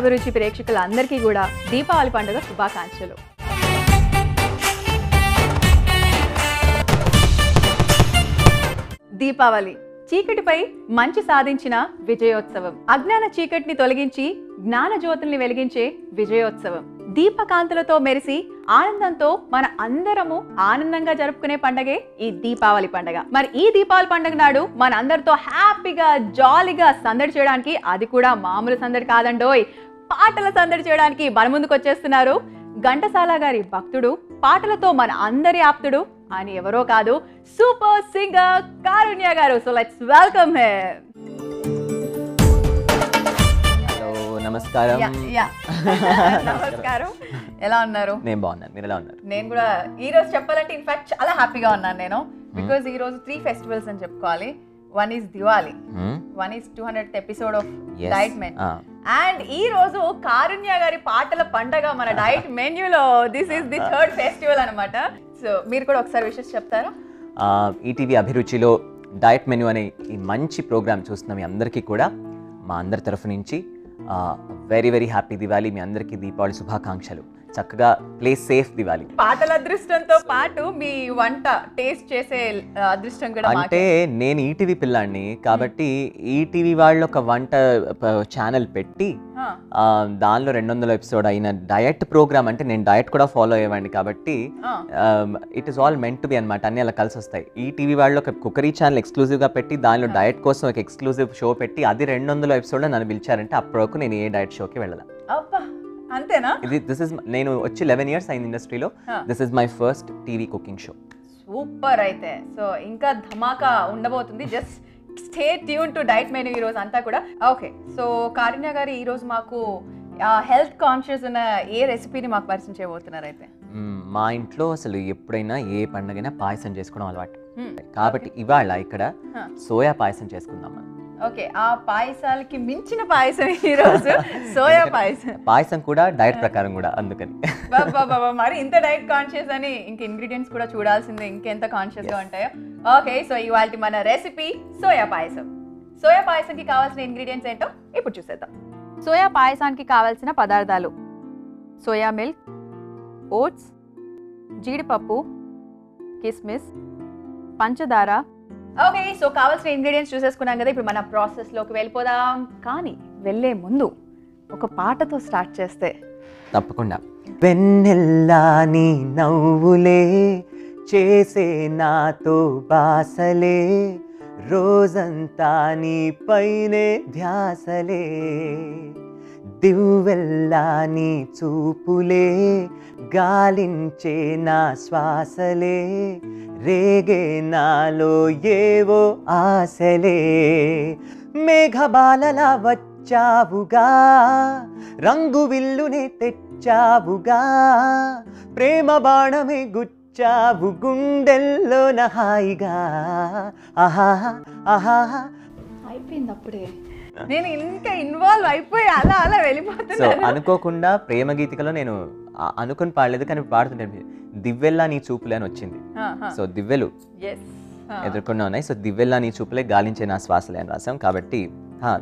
అభిరుచి ప్రేక్షకులందరికీ కూడా దీపావళి పండుగ శుభాకాంక్షలు. దీపావళి చీకటిపై మంచి సాధించిన విజయోత్సవం. అజ్ఞాన చీకటిని తొలగించి జ్ఞాన జ్యోతుల్ని వెలిగించే విజయోత్సవం. దీపకాంతులతో మెరిసి ఆనందంతో మన అందరము ఆనందంగా జరుపుకునే పండగే ఈ దీపావళి పండగ. మరి ఈ దీపావళి పండగ నాడు మన అందరితో హ్యాపీగా జాలీగా సందడి చేయడానికి అది కూడా మామూలు సందడి కాదండోయ్ పాటల సందడి చేయడానికి మన ముందుకు వచ్చేస్తున్నారు ఘంటసాల గారి భక్తుడు పాటలతో మన అందరి ఆప్తుడు అని ఎవరో కాదు సూపర్ సింగర్ కారుణ్య గారు. సో లెట్స్ వెల్కమ్ హే నమస్కారం. నమస్కారం. ఎలా ఉన్నారు? నేను బాగున్నాను. మీరు ఎలా ఉన్నారు? నేను కూడా ఈ రోజు చెప్పాలంటే ఇన్ఫాక్ట్ చాలా హ్యాపీగా ఉన్నాను నేను. బికాజ్ ఈ రోజు త్రీ ఫెస్టివల్స్ అని చెప్పుకోవాలి. One is Diwali? One is two hundred episode of. Diet menu ఈ రోజు కారుణ్య గారి పాటల పండగ మన diet మెన్యూలో this is the third festival అన్నమాట. సో మీరు కూడా ఒకసారి విషెస్ చెప్తారా? ఈటీవీ అభిరుచిలో డయట్ మెనూ అనే ఈ మంచి ప్రోగ్రామ్ చూస్తున్న మీ అందరికీ కూడా మా అందరి తరఫు నుంచి వెరీ వెరీ హ్యాపీ దివాళీ మీ అందరికీ దీపావళి శుభాకాంక్షలు. చక్కగా ప్లే సేఫ్ దివాలి. పాటల అదృష్టంతో పాటు మీ వంట టేస్ట్ చేసే అదృష్టం కూడా అంటే నేను ఈటీవీ పిల్లాడిని కాబట్టి ఈటీవీ వాళ్ళు ఒక వంట ఛానల్ పెట్టి దానిలో రెండు వందల ఎపిసోడ్ అయిన డయట్ ప్రోగ్రామ్ అంటే నేను డయట్ కూడా ఫాలో అయ్యేవాడిని కాబట్టి. It is all meant to be అనమాట అన్ని అలా కలిసి వస్తాయి. ఈ టీవీ వాళ్ళు ఒక కుకరీ ఛానల్ ఎక్స్క్లూజివ్గా పెట్టి దానిలో డయట్ కోసం ఒక ఎక్స్క్లూజివ్ షో పెట్టి అది రెండు వందల ఎపిసోడ్లో నన్ను పిలిచారంటే అప్పటి వరకు నేను ఏ డయట్ షోకి వెళ్ళాలి. అంతేనా? ఇది దిస్ ఇస్ నేను వచ్చి లెవెన్ ఇయర్స్ అయింది ఇండస్ట్రీలో. This is my first TV cooking show super అయితే. సో ఇంకా ధమాకా ఉండబోతుంది. Just stay tune to diet menu ఈ రోజు అంతా కూడా. ఓకే సో కారుణ్య గారు ఈ రోజు మాకు హెల్త్ కాన్షియస్ ఉన్న ఏ రెసిపీని మాకు పరిచయం చేయబోతున్నారు అయితే? మా ఇంట్లో అసలు ఎప్పుడైనా ఏ పండగైనా పాయసం చేసుకోవడం అలవాటు. కాబట్టి ఇవాళ ఇక్కడ. సోయా పాయసం చేసుకుందాం మనం ఓకే ఆ పాయసాలకి మించిన పాయసం ఈ రోజు. సోయా పాయసం. పాయసం కూడా డయట్ ప్రకారం కూడా అందుకని. బాబా మరి ఇంత డైట్ కాన్షియస్ అని ఇంక ఇంగ్రీడియంట్స్ కూడా చూడాల్సిందే ఇంకెంత కాన్షియస్గా ఉంటాయో. ఓకే సో ఇవాళ మన రెసిపీ సోయా పాయసం. సోయా పాయసంకి కావాల్సిన ఇంగ్రీడియంట్స్ ఏంటో ఇప్పుడు చూసేద్దాం. సోయా పాయసానికి కావాల్సిన పదార్థాలు. సోయా మిల్క్ ఓట్స్ జీడిపప్పు కిస్మిస్ పంచదార ఓకే సో కావాల్సిన ఇంగ్రీడియంట్స్ చూసేసుకున్నాం కదా ఇప్పుడు మన ప్రాసెస్లోకి వెళ్ళిపోదాం. కానీ వెళ్ళే ముందు ఒక పాటతో స్టార్ట్ చేస్తే. తప్పకుండా. వెన్నెల్లా నీ నవ్వులే చేసే నాతో బాసలే రోజంతా నీ పైనే ధ్యాసలే. దివ్వెల్లా నీ చూపులే గాలించే నా శ్వాసలే రేగే నాలో ఏవో ఆశలే. మేఘబాలలా వచ్చావుగా రంగు విల్లునే తెచ్చావుగా ప్రేమ బాణమే గుచ్చావు గుండెల్లో హాయిగా. ఆహా ఆహా అయిపోయింది అప్పుడే. నేను ఇంకా ఇన్వాల్వ్ అయిపోయి అలా అలా సో వెళ్ళిపోతున్నాను. అనుకోకుండా ప్రేమ గీతికలో నేను అనుకుని పాడలేదు కానీ పాడుతుంటే దివ్వెల్లా నీ చూపులే అని వచ్చింది. సో దివ్వెలు ఎదుర్కొన్నా ఉన్నాయి. సో దివ్వెల్లా నీ చూపులే గాలించే నా శ్వాసలే అని రాసాం కాబట్టి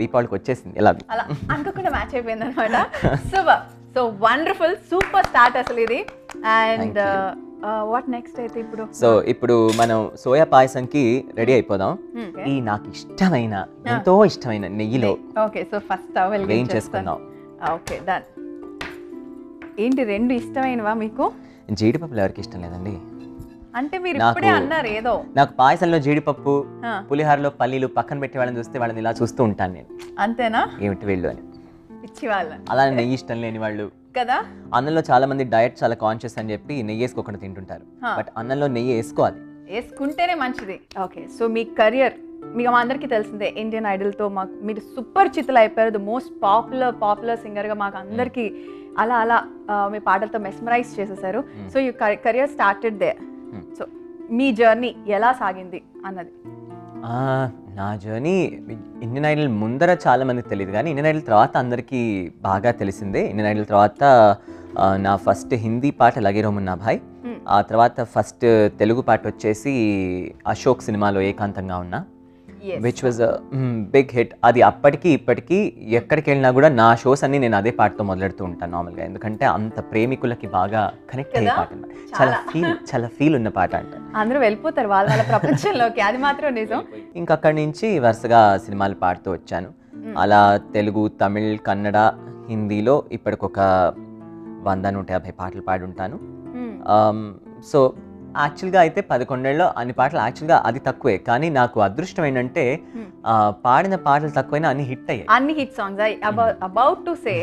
దీపావళికి వచ్చేసింది. ఎలా? అలా అనుకోకుండా మ్యాచ్ అయిపోయింది అనమాట super so wonderful super start అసలు ఇది. అండ్ వాట్ నెక్స్ట్ అయితే ఇప్పుడు? సో ఇప్పుడు మనం సోయా పాయసంకి రెడీ అయిపోదాం. Hmm. ఈ నాకు ఇష్టమైన ఎంతో ఇష్టమైన నెయ్యిలో ఓకే సో ఫస్ట్ స్టవ్ వేయించేసుకుందాం. ఓకే డన్ ఏంటి రెండు ఇష్టమైనవా మీకు? జీడిపప్పులు ఎవరికి ఇష్టం లేదండి. అంటే మీరు ఇప్పుడే అన్నారు ఏదో. నాకు పాయసంలో జీడిపప్పు ఆ, పులిహారలో పల్లీలు పక్కన పెట్టి వాళ్ళని చూస్తే వాళ్ళని ఇలా చూస్తూ ఉంటాను నేను. అంతేనా? ఏమిటి వీళ్ళు అని. పిచ్చి వాళ్ళ అలా నెయ్యి ఇష్టం లేని వాళ్ళు కదా? అన్నంలో చాలా మంది డయట్ చాలా కాన్షియస్ అని చెప్పి నెయ్యి వేసుకోకుండా తింటుంటారు. బట్ అన్నంలో నెయ్యి వేసుకోవాలి. వేసుకుంటేనే మంచిది. ఓకే. సో మీ కెరియర్ మీకు మా అందరికీ తెలిసిందే ఇండియన్ ఐడల్తో మాకు మీరు సూపర్ చిత్తులు అయిపోయారు. ద మోస్ట్ పాపులర్ పాపులర్ సింగర్గా మాకు అందరికీ అలా అలా ఆ, మీ పాటలతో మెస్మరైజ్ చేసేసారు. So you career started they Hmm. So me journey ఎలా సాగింది అన్నది. నా జర్నీ ఇండియన్ ఐడల్ ముందర చాలా మందికి తెలియదు కానీ ఇండియన్ ఐడల్ తర్వాత అందరికీ బాగా తెలిసిందే ఇండియన్ ఐడల్ తర్వాత నా ఫస్ట్ హిందీ పాట లగే రోమన్నా భాయ్. ఆ తర్వాత ఫస్ట్ తెలుగు పాట వచ్చేసి అశోక్ సినిమాలో ఏకాంతంగా ఉన్నా. విచ్ వాజ్ బిగ్ హిట్ అది అప్పటికి ఇప్పటికీ ఎక్కడికి వెళ్ళినా కూడా నా షోస్ అన్ని నేను అదే పాటతో మొదలెడుతూ ఉంటాను నార్మల్గా. ఎందుకంటే అంత ప్రేమికులకి బాగా కనెక్ట్ అయ్యే? పాట చాలా. ఫీల్ చాలా ఫీల్ ఉన్న పాట అంట. అందరూ వెళ్ళిపోతారు వాళ్ళ వాళ్ళ ప్రపంచంలోకి. అది మాత్రం నిజం. ఇంకా అక్కడి నుంచి వరుసగా సినిమాలు పాడుతూ వచ్చాను. అలా తెలుగు తమిళ్ కన్నడ హిందీలో ఇప్పటికొక వంద నూట యాభై పాటలు పాడుంటాను. సో యాక్చువల్గా అయితే పదకొండేళ్ళలో అన్ని పాటలు యాక్చువల్గా అది తక్కువే. కానీ నాకు అదృష్టం ఏంటంటే పాడిన పాటలు తక్కువైనా అన్ని హిట్ అయ్యాయి. అన్ని hit songs. I about to say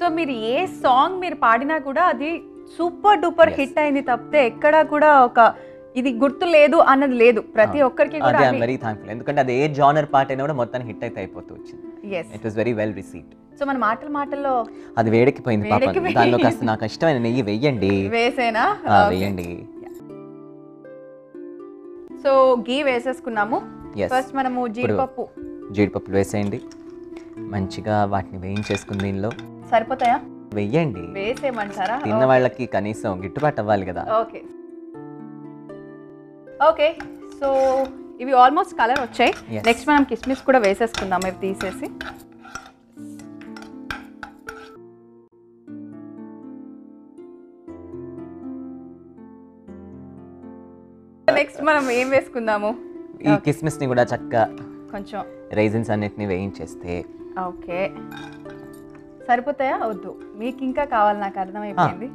so మీరు ఏ సాంగ్ మీరు పాడినా కూడా అది సూపర్ డూపర్. హిట్ అయింది తప్పితే ఎక్కడా కూడా ఒక ఇది గుర్తు లేదు అన్నది లేదు. ప్రతి. ఒక్కరికి కూడా ఐఎమ్ వెరీ థ్యాంక్ఫుల్ ఎందుకంటే అది ఏ జానర్ పాట అయినా కూడా మొత్తానికి హిట్ అయితే అయిపోతూ వచ్చింది. It was very well received so మన మాటల మాటల్లో అది వేడెక్కిపోయింది పాపం. దానిలో కాస్త నాకు ఇష్టమైన నెయ్యి వెయ్యండి వేసేనా? ఆ, వెయ్యండి సో గీ వేసేసుకున్నాము. ఫస్ట్ మనము జీడిపప్పు. జీడిపప్పులు వేసేయండి. మంచిగా వాటిని వేయించేసుకుని దీనిలో. సరిపోతాయా? వెయ్యండి వేసేయమంటారా? తిన్న వాళ్ళకి కనీసం గిట్టుబాటు అవ్వాలి కదా. ఓకే. ఓకే. సో ఇవి ఆల్మోస్ట్ కలర్ వచ్చాయి. నెక్స్ట్ మనం కిస్మిస్ కూడా వేసేసుకుందాం. ఇవి తీసేసి. నెక్స్ట్ మనం ఏం వేసుకుందాము? ఈ కిస్మిస్ని కూడా చక్కగా కొంచెం. రైజిన్స్ అన్నిటిని వేయించేస్తే. ఓకే. సరిపోతాయా? వద్దు. మీకు ఇంకా కావాలి నాకు అర్థమైపోయింది.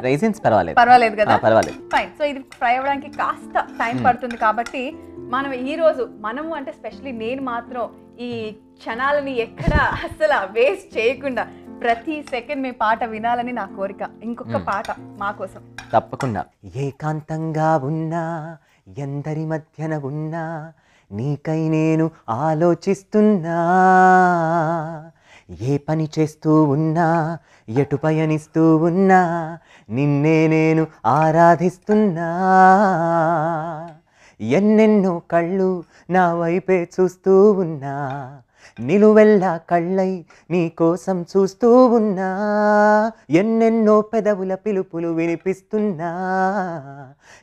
రైజిన్స్ పర్వాలేదు. పర్వాలేదు కదా? పర్వాలేదు. ఫైన్ సో ఇది ఫ్రై అవ్వడానికి కాస్త టైం పడుతుంది కాబట్టి మనం ఈ రోజు మనము అంటే స్పెషలీ నేను మాత్రం ఈ క్షణాలని ఎక్కడ అసలు వేస్ట్ చేయకుండా ప్రతి సెకండ్ మీ పాట వినాలని నా కోరిక. ఇంకొక పాట మా కోసం. తప్పకుండా. ఏకాంతంగా ఉన్నా ఎందరి మధ్యన ఉన్నా నీకై నేను ఆలోచిస్తున్నా. ఏ పని చేస్తూ ఉన్నా ఎటు పయనిస్తూ ఉన్నా నిన్నే నేను ఆరాధిస్తున్నా. ఎన్నెన్నో కళ్ళు నా వైపే చూస్తూ ఉన్నా. నిలువెల్లా కళ్ళై నీ కోసం చూస్తూ ఉన్నా. ఎన్నెన్నో పెదవుల పిలుపులు వినిపిస్తున్నా.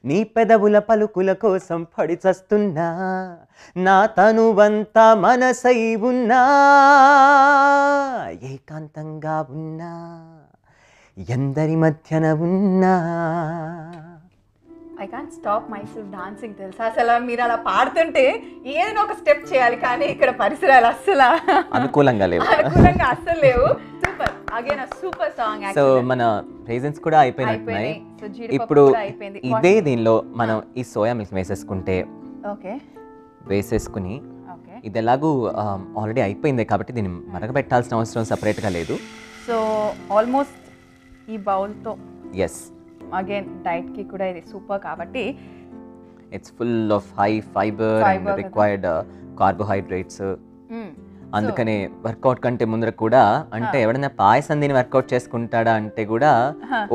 నీ పెదవుల పలుకుల కోసం పడిచస్తున్నా నా తనువంతా మనసై ఉన్నా. ఏకాంతంగా ఉన్నా. ఎందరి మధ్యన ఉన్నా. I can stop myself dancing తెలుసా? అసలు మీరు అలా పాడుతుంటే ఏదైనా ఒక స్టెప్ చేయాలి కానీ ఇక్కడ పరిసరాలు అస్సలు అనుకూలంగా లేవు. అనుకూలంగా అస్సలు లేవు. Super again super song so మన రైజన్స్ కూడా అయిపోయినట్టున్నాయి ఇప్పుడు ఇదే దీనిలో మనం ఈ సోయా మిల్క్ వేసేసుకుంటే ఓకే వేసేసుకుని ఇది ఎలాగూ ఆల్రెడీ అయిపోయింది కాబట్టి దీన్ని మరగబెట్టాల్సిన అవసరం సపరేట్గా లేదు. సో ఆల్మోస్ట్ ఈ బౌల్తో ఎస్ అగైన్ డైట్కి కూడా ఇది సూపర్ కాబట్టి it's full of high fibre and. Required carbohydrates. అందుకనే వర్కౌట్ కంటే ముందర కూడా అంటే ఎవడైనా పాయసం దీన్ని వర్కౌట్ చేసుకుంటాడా అంటే కూడా.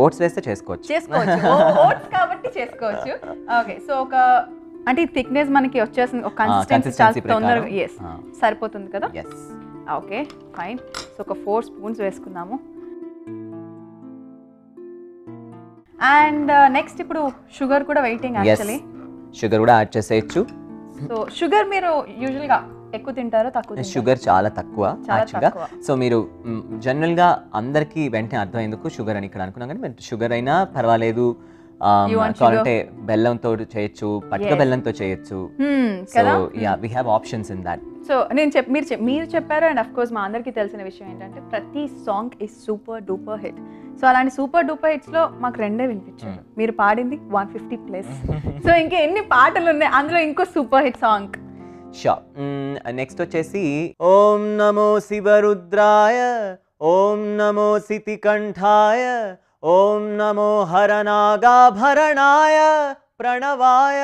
ఓట్స్ వేస్తే చేసుకోవచ్చు చేసుకోవచ్చు ఓట్స్ కాబట్టి చేసుకోవచ్చు ఓకే సో ఒక అంటే థిక్నెస్ మనకి వచ్చేసింది ఒక కన్సిస్టెన్సీ చాలా consistency తొందరగా. Yes Ah. సరిపోతుంది కదా ఓకే ఫైన్ సో ఒక ఫోర్ స్పూన్స్ వేసుకుందాము అండ్ నెక్స్ట్ ఇప్పుడు షుగర్ కూడా వెయిటింగ్ యాక్చువల్లీ షుగర్ కూడా యాడ్ చేసేయచ్చు. సో షుగర్ మీరు యూజువల్గా ఎక్కువ తింటారో తక్కువ? షుగర్ చాలా తక్కువ యాక్చువల్గా. సో మీరు జనరల్గా అందరికీ వెంటనే అర్థమయ్యేందుకు షుగర్ అని ఇక్కడ అనుకున్నాం. కానీ షుగర్ అయినా పర్వాలేదు. కావాలంటే బెల్లంతో చేయొచ్చు Yes. బెల్లంతో చేయొచ్చు. Hmm, so ya we have options in that so నేను చెప్ మీరు మీరు చెప్పారు అండ్ అఫ్ కోర్స్ మా అందరికీ తెలిసిన విషయం ఏంటంటే ప్రతి song is super duper hit so అలాంటి సూపర్ డూపర్ హిట్స్లో మాకు రెండే వినిపించారు మీరు పాడింది వన్ ఫిఫ్టీ ప్లస్ సో ఇంకా ఎన్ని పాటలు ఉన్నాయి? అందులో ఇంకో సూపర్ హిట్ సాంగ్ షా నెక్స్ట్ వచ్చేసి ఓం నమో శివరుద్రాయ ఓం నమో సితికంఠాయ ఓం ॐ नमो हरनागाभरणाय प्रणवाय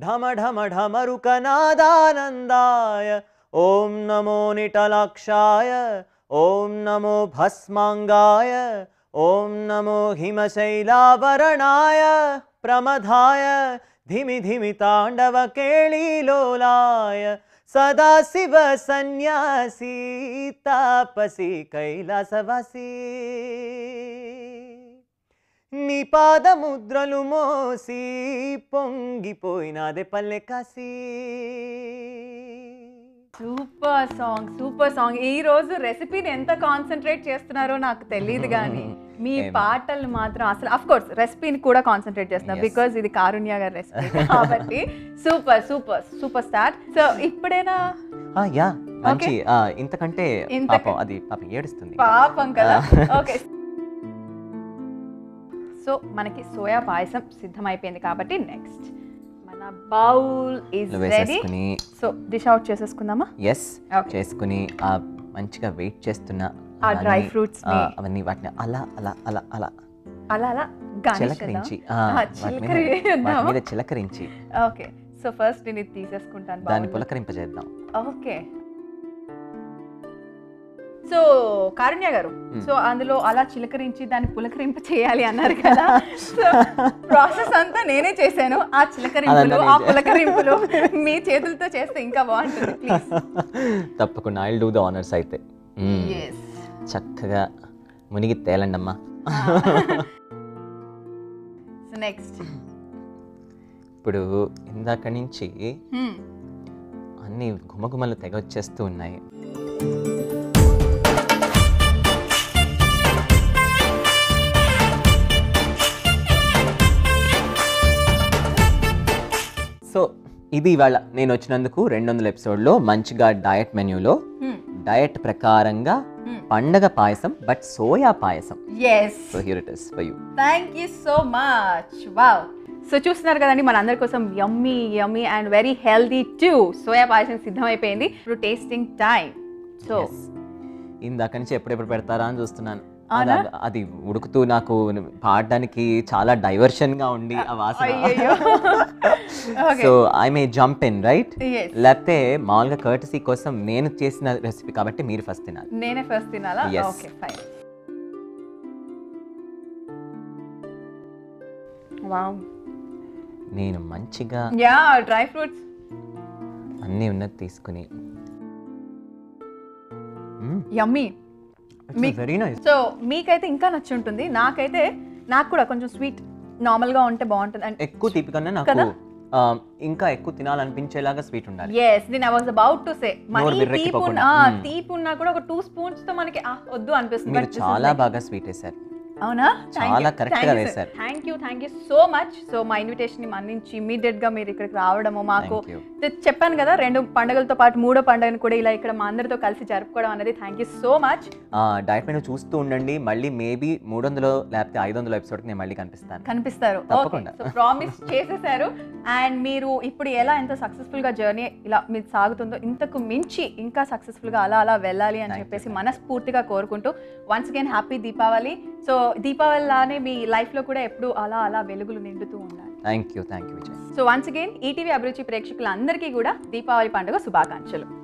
ढम ढम ढमरुकनादानन्दाय ॐ नमो निटलाक्षाय ॐ नमो भस्माङ्गाय ॐ नमो हिमशैलावरणाय प्रमदाय धिमि धिमि धीमि ताण्डवकेळी लोलाय सदाशिवसन्न्यासीतापसि कैलासवासी। నీ పాదముద్రలు మోసి పొంగిపోయినాదే పల్లె కాసి సూపర్ సాంగ్ సూపర్ సాంగ్. ఈ రోజు రెసిపీని ఎంత కాన్సన్ట్రేట్ చేస్తున్నారో నాకు తెలియదు కానీ మీ. పాటలు మాత్రం అసలు అఫ్ కోర్స్ రెసిపీని కూడా కాన్సన్ట్రేట్ చేస్తున్నారు Yes. బికాజ్ ఇది కారుణ్య గారి రెసిపీ. కాబట్టి super super super start so ఇప్పుడైనా? యా మంచి ఇంతకంటే అది పాపం ఏడుస్తుంది. పాపం కదా. ఓకే సో మనకి సోయా పాయసం సిద్ధమైపోయింది కాబట్టి నెక్స్ట్ మన bowl is ready so dish out చేసేసుకుందామా? Yes. చేసుకుని ఆ మంచిగా వెయిట్ చేస్తున్న ఆ ని. ఆ, అవన్నీ వాటిని అలా అలా అలా అలా. అలా అలా చిలకరించి మీద చిలకరించి ఓకే సో ఫస్ట్ నేను తీసేసుకుంటాను దాన్ని. పులకరింపజేద్దాం. ఓకే సో కారుణ్య గారు. సో అందులో అలా చిలకరించి దాన్ని పులకరింప చేయాలి అన్నారు కదా. సో ప్రాసెస్ అంతా నేనే చేశాను. ఆ చిలకరింపులు ఆ పులకరింపులు మీ చేతులతో చేస్తే ఇంకా బాగుంటుంది ప్లీజ్. తప్పకుండా ఐ డూ ద ఆనర్స్ అయితే. చక్కగా మునిగి తేలండమ్మా. నెక్స్ట్ ఇప్పుడు ఇందాక నుంచి అన్ని గుమగుమలు తెగ వచ్చేస్తూ ఉన్నాయి. ఇది ఇవాళ నేను వచ్చినందుకు రెండు వందల ఎపిసోడ్లో మంచిగా డయట్ మెన్యూలో డయట్ ప్రకారంగా పండగ payasam but soya payasam. Yes so here it is for you thank you so much wow so చూస్తున్నారు కదండి మన అందరి కోసం yummy yummy and very healthy too soya payasam సిద్ధమైపోయింది. ఇప్పుడు టేస్టింగ్ టైం సో ఇందాక నుంచి ఎప్పుడెప్పుడు పెడతారా అని చూస్తున్నాను? అది- ఉడుకుతూ నాకు పాడడానికి చాలా డైవర్షన్గా ఉండి ఆ వాసన. So I may jump in right లేకపోతే మామూలుగా కర్టసీ కోసం నేను చేసిన రెసిపీ కాబట్టి మీరు ఫస్ట్ తినాలి. నేనే ఫస్ట్ తినాలా. ఓకే ఫైన్ వావ్ నేను మంచిగా యా డ్రై ఫ్రూట్స్ అన్నీ ఉన్నది తీసుకుని. యమ్మీ వెరీ నైస్ సో మీకైతే ఇంకా నచ్చి ఉంటుంది నాకైతే నాకు కూడా కొంచెం స్వీట్ నార్మల్గా ఉంటే బాగుంటుంది. అండ్ ఎక్కువ తీపి కన్నా నాకు ఇంకా ఎక్కువ తినాలనిపించేలాగా స్వీట్ ఉండాలి. ఎస్ నేను I was about to say మరీ తీపి. తీపి ఉన్నా కూడా ఒక టూ స్పూన్స్తో మనకి వద్దు అనిపిస్తుంది. చాలా బాగా స్వీట్ వేశారు. అవునా? చాలా correct గా వేశారు. Thank you thank you so much so మా ఇన్విటేషన్ని మన్నించి ఇమీడియట్గా మీరు ఇక్కడికి రావడము మాకు చెప్పాను కదా రెండు పండుగలతో పాటు మూడో పండుగను కూడా ఇలా ఇక్కడ మా అందరితో కలిసి జరుపుకోవడం అనేది thank you so much diet menu చూస్తూ ఉండండి. మళ్ళీ మేబీ మూడు వందలు లేకపోతే ఐదు వందల ఎపిసోడ్కి నేను మళ్ళీ కనిపిస్తాను. కనిపిస్తారు. ప్రామిస్ చేసేసారు అండ్ మీరు ఇప్పుడు ఎలా ఎంత సక్సెస్ఫుల్గా జర్నీ ఇలా మీరు సాగుతుందో ఇంతకు మించి ఇంకా సక్సెస్ఫుల్గా అలా అలా వెళ్ళాలి అని చెప్పేసి. మనస్ఫూర్తిగా కోరుకుంటూ once again happy Deepavali so Deepavali లానే మీ లైఫ్లో కూడా ఎప్పుడు అలా అలా వెలుగులు నిండుతూ ఉండాలి. Thank you thank you Vijay so once again ETV Abhiruchi ప్రేక్షకులందరికీ కూడా దీపావళి పండుగ శుభాకాంక్షలు.